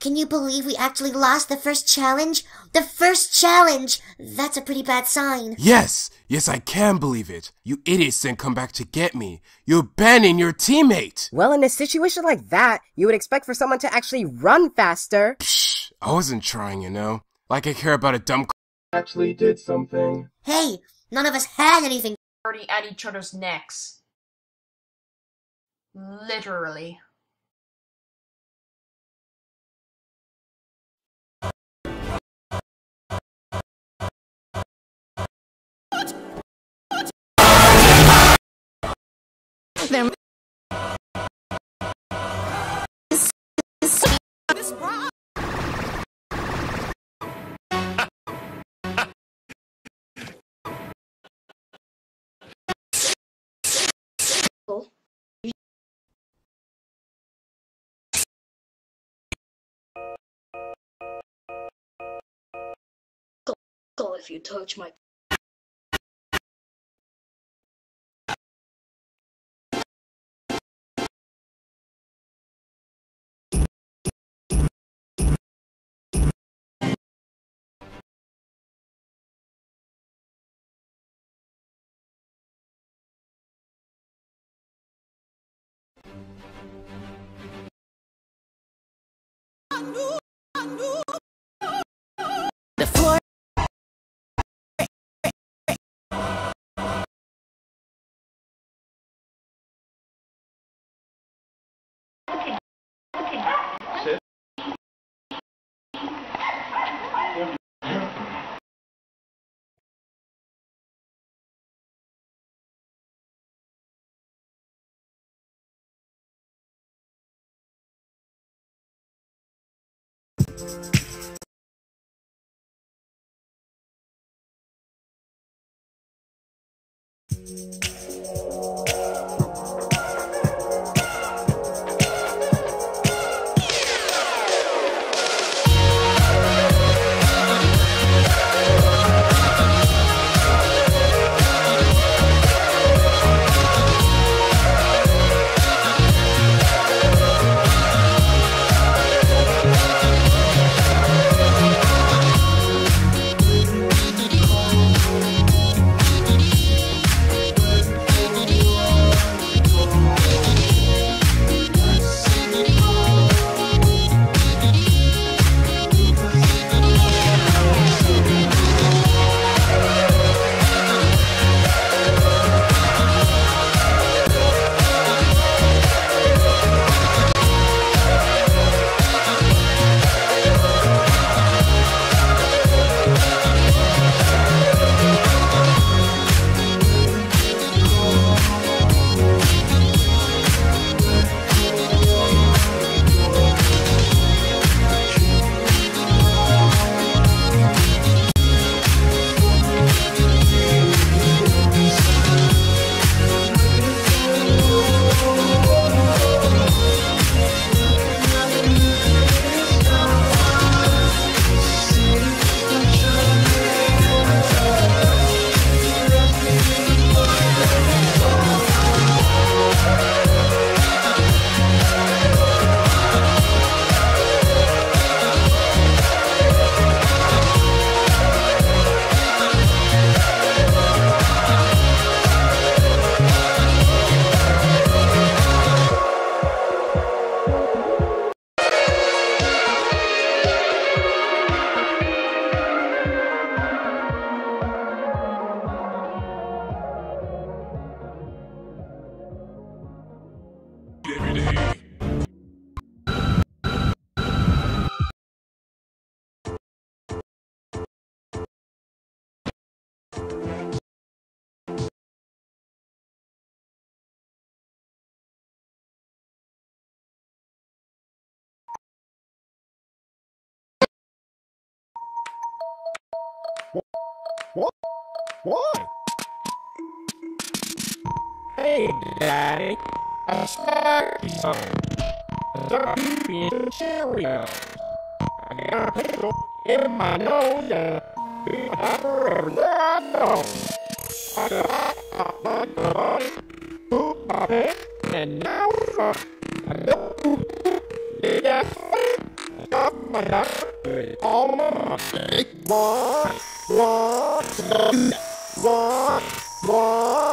Can you believe we actually lost the first challenge? The first challenge! That's a pretty bad sign. Yes, yes, I can believe it. You idiots didn't come back to get me. You abandoned your teammate. Well, in a situation like that, you would expect for someone to actually run faster. Psh, I wasn't trying, you know. Like I care about a dumb. Actually, did something. Hey, none of us had anything. Already at each other's necks. Literally. Them. If you touch my The floor. What? What? Hey, Daddy. A snacky song. A dirty piece of Cheerios. I got a pickle in my nose and a hammer everywhere I go. I got a bug of money, poop my pants, and now I'm a milk poop. Did I say? Stop my doctor. All my money. Big boy.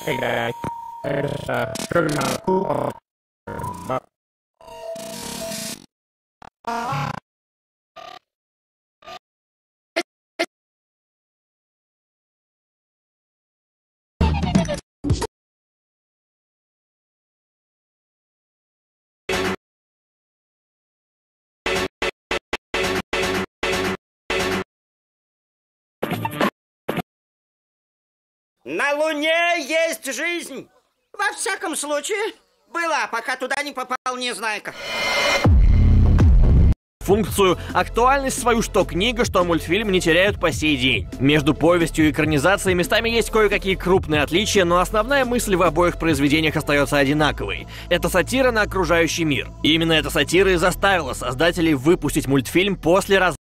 Hey guys, there's a certain amount of На Луне есть жизнь. Во всяком случае, была, пока туда не попал Незнайка. Функцию актуальность свою что книга, что мультфильм не теряют по сей день. Между повестью и экранизацией местами есть кое-какие крупные отличия, но основная мысль в обоих произведениях остается одинаковой. Это сатира на окружающий мир. И именно эта сатира и заставила создателей выпустить мультфильм после раз